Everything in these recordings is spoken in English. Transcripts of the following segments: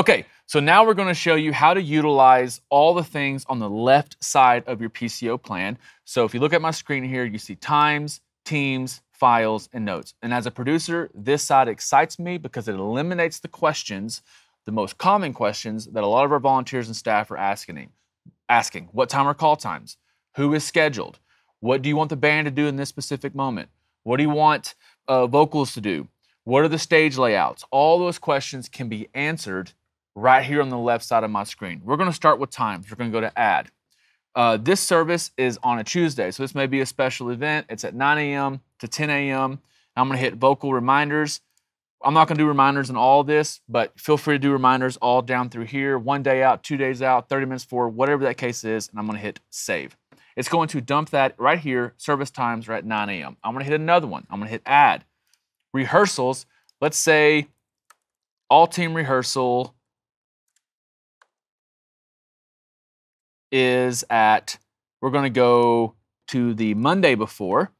Okay, so now we're going to show you how to utilize all the things on the left side of your PCO plan. So if you look at my screen here, you see times, teams, files, and notes. And as a producer, this side excites me because it eliminates the questions, the most common questions that a lot of our volunteers and staff are asking. Asking, what time are call times? Who is scheduled? What do you want the band to do in this specific moment? What do you want uh, vocals to do? What are the stage layouts? All those questions can be answered right here on the left side of my screen. We're going to start with times. We're going to go to add. Uh, this service is on a Tuesday, so this may be a special event. It's at 9 a.m. to 10 a.m. I'm going to hit vocal reminders. I'm not going to do reminders in all this, but feel free to do reminders all down through here. One day out, two days out, 30 minutes forward, whatever that case is, and I'm going to hit save. It's going to dump that right here. Service times are at 9 a.m. I'm going to hit another one. I'm going to hit add. Rehearsals, let's say all team rehearsal is at, we're going to go to the Monday before,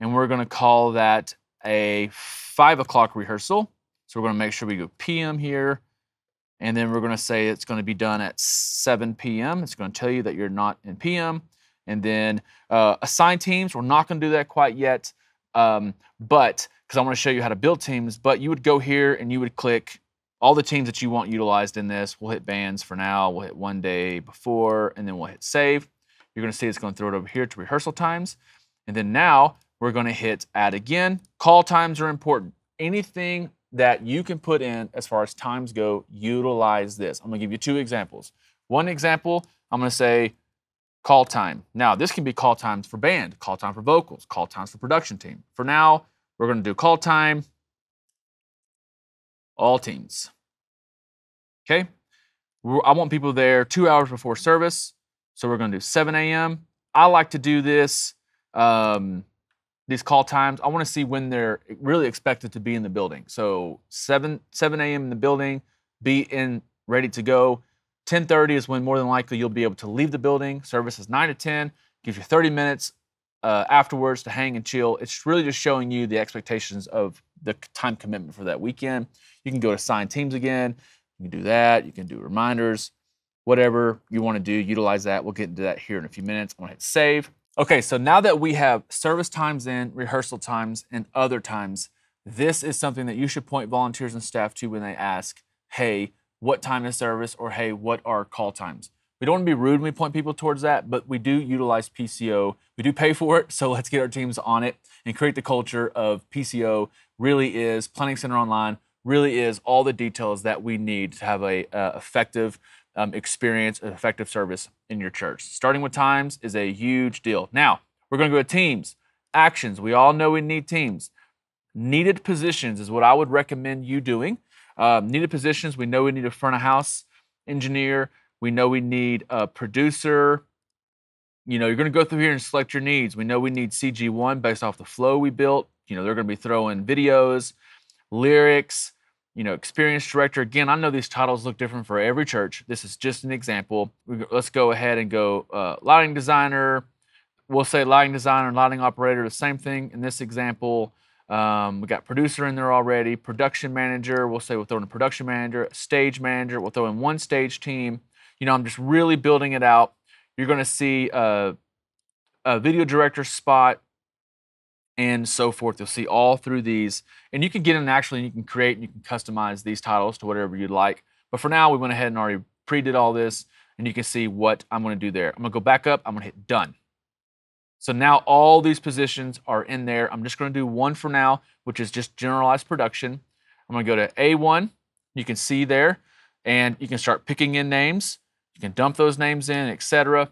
and we're going to call that a 5 o'clock rehearsal. So we're going to make sure we go PM here, and then we're going to say it's going to be done at 7 p.m. It's going to tell you that you're not in PM. And then uh, assign teams, we're not going to do that quite yet, um, but because I want to show you how to build teams. But you would go here and you would click all the teams that you want utilized in this. We'll hit bands for now. We'll hit one day before, and then we'll hit save. You're going to see it's going to throw it over here to rehearsal times. And then now we're going to hit add again. Call times are important. Anything that you can put in as far as times go, utilize this. I'm going to give you two examples. One example, I'm going to say call time. Now, this can be call times for band, call time for vocals, call times for production team. For now, we're going to do call time all teams. Okay? I want people there two hours before service. So we're going to do 7 a.m. I like to do this, um, these call times. I want to see when they're really expected to be in the building. So 7, 7 a.m. in the building, be in ready to go. 10:30 is when more than likely you'll be able to leave the building. Service is 9 to 10, gives you 30 minutes uh, afterwards to hang and chill. It's really just showing you the expectations of the time commitment for that weekend. You can go to sign teams again. You can do that. You can do reminders, whatever you want to do. Utilize that. We'll get into that here in a few minutes. I'm going to hit save. Okay, so now that we have service times in, rehearsal times, and other times, this is something that you should point volunteers and staff to when they ask, hey, what time is service? Or hey, what are call times? We don't want to be rude when we point people towards that, but we do utilize PCO. We do pay for it, so let's get our teams on it and create the culture of PCO really is Planning Center Online really is all the details that we need to have a uh, effective um, experience, an effective service in your church. Starting with times is a huge deal. Now, we're going to go to teams, actions. We all know we need teams. Needed positions is what I would recommend you doing. Um, needed positions, we know we need a front of house engineer. We know we need a producer. You know, you're going to go through here and select your needs. We know we need CG1 based off the flow we built. You know, they're going to be throwing videos, lyrics, you know, experienced director. Again, I know these titles look different for every church. This is just an example. We, let's go ahead and go uh, lighting designer. We'll say lighting designer and lighting operator, the same thing in this example. Um, we got producer in there already, production manager. We'll say we'll throw in a production manager, stage manager. We'll throw in one stage team. You know, I'm just really building it out. You're going to see a, a video director spot, and so forth. You'll see all through these. And you can get in actually, and you can create and you can customize these titles to whatever you'd like. But for now, we went ahead and already pre-did all this, and you can see what I'm gonna do there. I'm gonna go back up, I'm gonna hit done. So now all these positions are in there. I'm just gonna do one for now, which is just generalized production. I'm gonna go to A1, you can see there, and you can start picking in names. You can dump those names in, etc.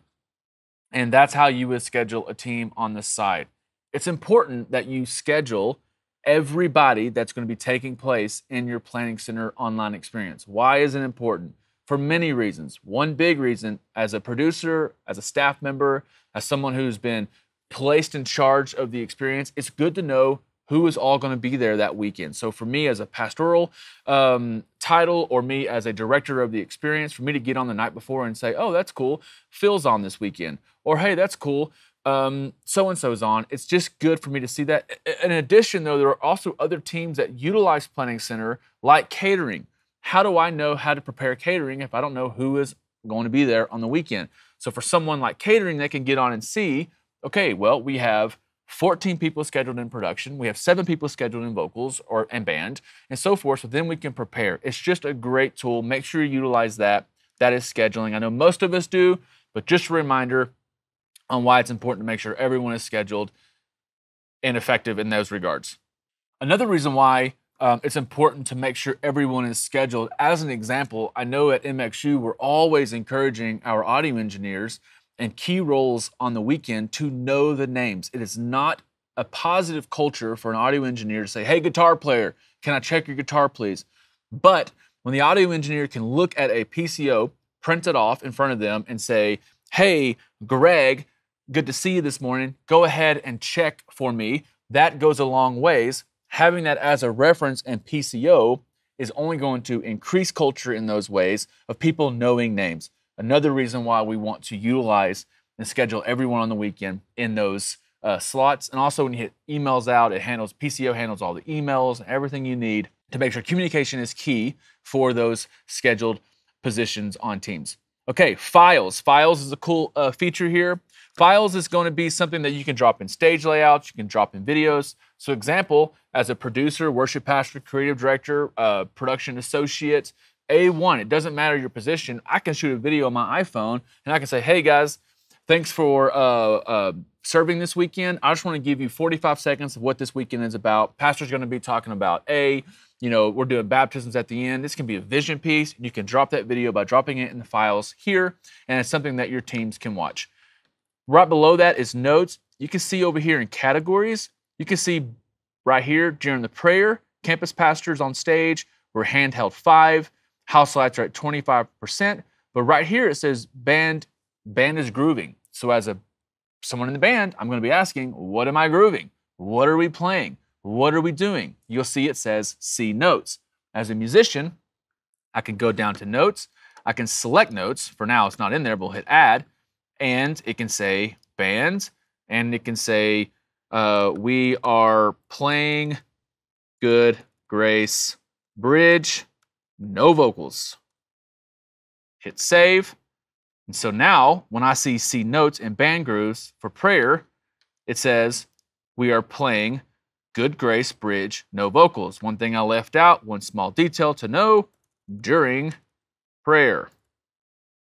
And that's how you would schedule a team on this side it's important that you schedule everybody that's going to be taking place in your planning center online experience. Why is it important? For many reasons. One big reason, as a producer, as a staff member, as someone who's been placed in charge of the experience, it's good to know who is all going to be there that weekend. So for me as a pastoral um, title or me as a director of the experience, for me to get on the night before and say, oh, that's cool, Phil's on this weekend. Or hey, that's cool, um, so and so's on. It's just good for me to see that. In addition, though, there are also other teams that utilize Planning Center, like catering. how do I know how to prepare catering if I don't know who is going to be there on the weekend? So for someone like catering, they can get on and see, okay, well, we have 14 people scheduled in production, we have seven people scheduled in vocals or and band, and so forth. So then we can prepare. It's just a great tool. Make sure you utilize that. That is scheduling. I know most of us do, but just a reminder on why it's important to make sure everyone is scheduled and effective in those regards. Another reason why um, it's important to make sure everyone is scheduled. As an example, I know at MXU we're always encouraging our audio engineers and key roles on the weekend to know the names. It is not a positive culture for an audio engineer to say, hey, guitar player, can I check your guitar, please? But when the audio engineer can look at a PCO, print it off in front of them, and say, hey, Greg, good to see you this morning. Go ahead and check for me. That goes a long ways having that as a reference and PCO is only going to increase culture in those ways of people knowing names. Another reason why we want to utilize and schedule everyone on the weekend in those uh, slots. And also, when you hit emails out, it handles PCO handles all the emails and everything you need to make sure communication is key for those scheduled positions on teams. Okay, files. Files is a cool uh, feature here. Files is going to be something that you can drop in stage layouts, you can drop in videos. So, example, as a producer, worship pastor, creative director, uh, production associate, A1, it doesn't matter your position. I can shoot a video on my iPhone and I can say, hey guys, thanks for uh, uh, serving this weekend. I just want to give you 45 seconds of what this weekend is about. Pastor's going to be talking about A, you know, we're doing baptisms at the end. This can be a vision piece. You can drop that video by dropping it in the files here, and it's something that your teams can watch. Right below that is notes. You can see over here in categories, you can see right here during the prayer, campus pastors on stage, we're handheld five, house lights are at 25%. But right here it says band, band is grooving. So as a someone in the band, I'm going to be asking, what am I grooving? What are we playing? What are we doing? You'll see it says see notes. As a musician, I can go down to notes. I can select notes. For now, it's not in there, but we'll hit add and it can say band, and it can say uh, we are playing good grace bridge, no vocals. Hit save. And so now when I see C notes and band grooves for prayer, it says we are playing good grace bridge, no vocals. One thing I left out, one small detail to know during prayer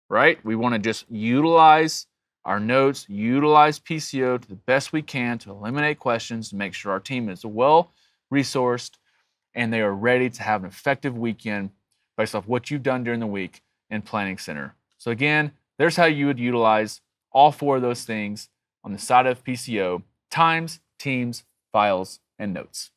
right? We want to just utilize our notes, utilize PCO to the best we can to eliminate questions, to make sure our team is well resourced and they are ready to have an effective weekend based off what you've done during the week in Planning Center. So, again, there's how you would utilize all four of those things on the side of PCO times, teams, files, and notes.